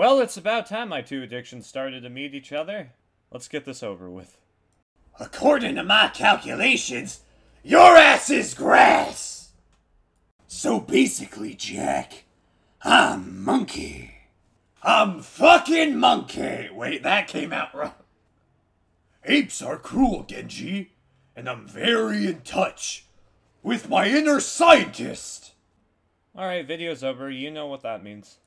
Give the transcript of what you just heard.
Well, it's about time my two addictions started to meet each other. Let's get this over with. According to my calculations, your ass is grass! So basically, Jack, I'm monkey. I'm fucking monkey! Wait, that came out wrong. Apes are cruel, Genji, and I'm very in touch with my inner scientist! Alright, video's over. You know what that means.